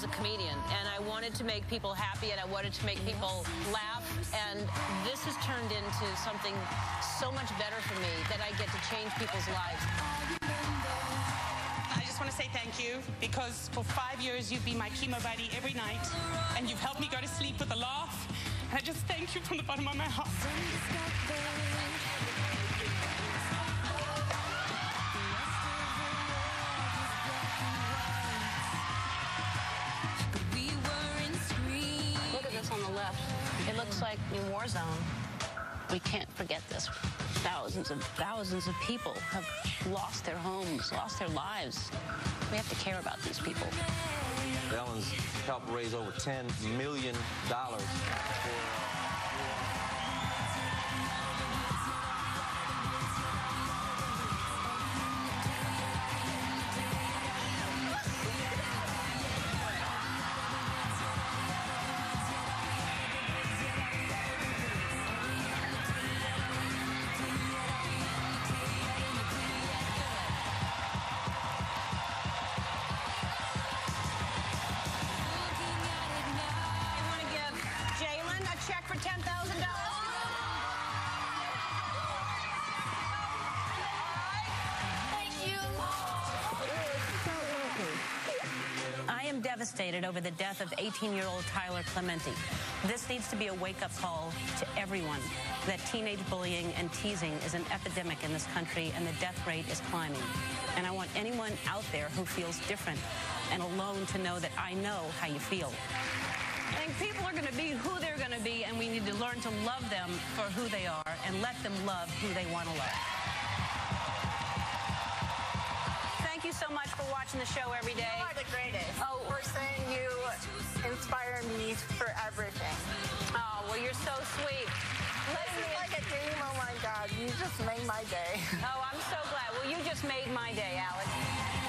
was a comedian, and I wanted to make people happy, and I wanted to make people laugh, and this has turned into something so much better for me that I get to change people's lives. I just want to say thank you because for five years you've been my chemo buddy every night and you've helped me go to sleep with a laugh. And I just thank you from the bottom of my heart. Like a war zone. We can't forget this. Thousands and thousands of people have lost their homes, lost their lives. We have to care about these people. Ellen's helped raise over $10 million for devastated over the death of 18-year-old Tyler Clementi. This needs to be a wake-up call to everyone that teenage bullying and teasing is an epidemic in this country and the death rate is climbing. And I want anyone out there who feels different and alone to know that I know how you feel. I think people are going to be who they're going to be, and we need to learn to love them for who they are and let them love who they want to love. Thank you so much watching the show every day. You are the greatest. Oh. we're saying you inspire me for everything. Oh, well, you're so sweet. This is like a dream. Oh my God, you just made my day. Oh, I'm so glad. Well, you just made my day, Alex.